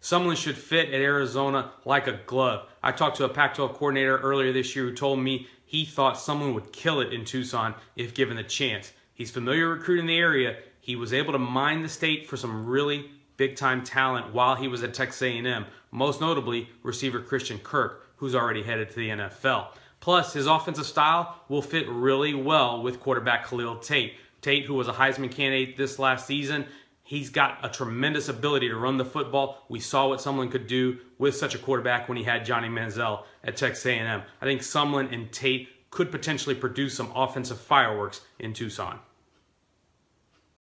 Sumlin should fit at Arizona like a glove. I talked to a Pac 12 coordinator earlier this year who told me he thought Sumlin would kill it in Tucson if given the chance. He's familiar recruiting the area. He was able to mine the state for some really big time talent while he was at Texas A&M, most notably receiver Christian Kirk, who's already headed to the NFL. Plus, his offensive style will fit really well with quarterback Khalil Tate. Tate, who was a Heisman candidate this last season, he's got a tremendous ability to run the football. We saw what Sumlin could do with such a quarterback when he had Johnny Manziel at Texas A&M. I think Sumlin and Tate could potentially produce some offensive fireworks in Tucson.